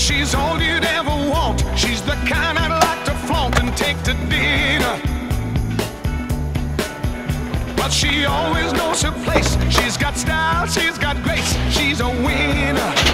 She's all you'd ever want. She's the kind I'd like to flaunt and take to dinner. But she always knows her place. She's got style, she's got grace, she's a winner.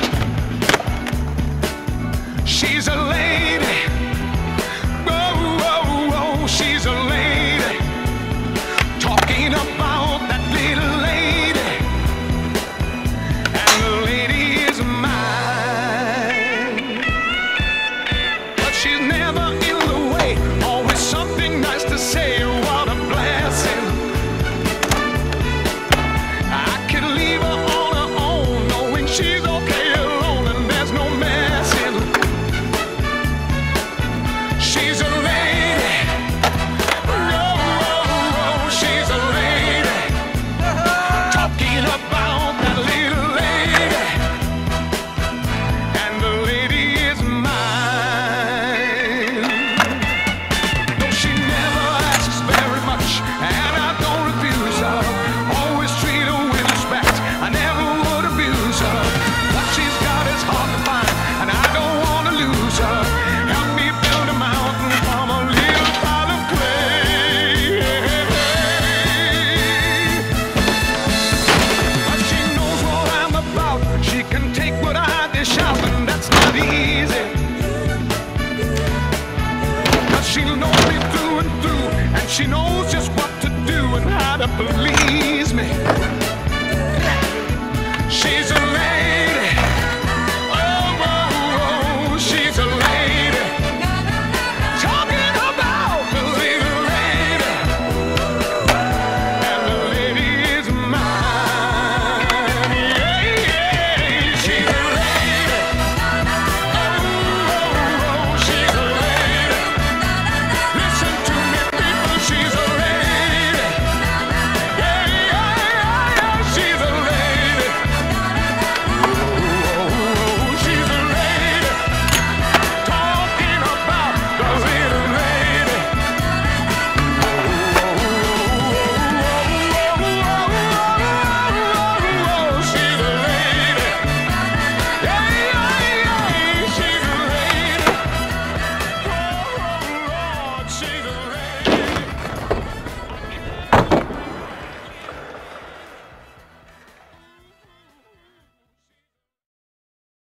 know me through and through, and she knows just what to do and how to please me.